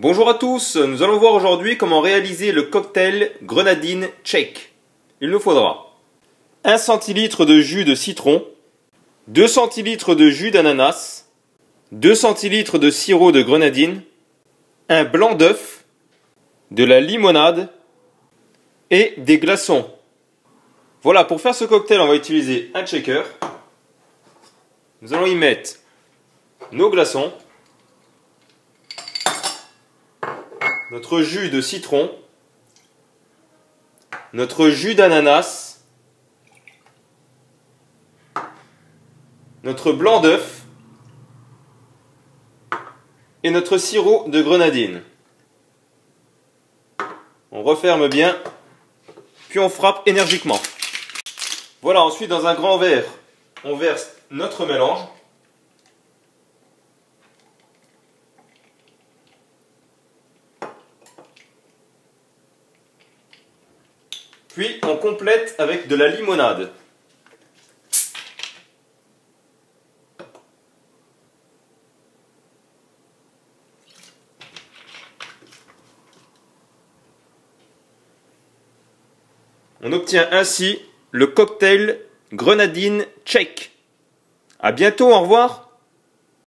Bonjour à tous, nous allons voir aujourd'hui comment réaliser le cocktail grenadine tchèque. Il nous faudra 1 centilitre de jus de citron, 2 centilitres de jus d'ananas, 2 centilitres de sirop de grenadine, un blanc d'œuf, de la limonade et des glaçons. Voilà, pour faire ce cocktail, on va utiliser un shaker. Nous allons y mettre nos glaçons, notre jus de citron, notre jus d'ananas, notre blanc d'œuf et notre sirop de grenadine. On referme bien, puis on frappe énergiquement. Voilà, ensuite dans un grand verre, on verse notre mélange. Puis on complète avec de la limonade. On obtient ainsi le cocktail grenadine tchèque. À bientôt, au revoir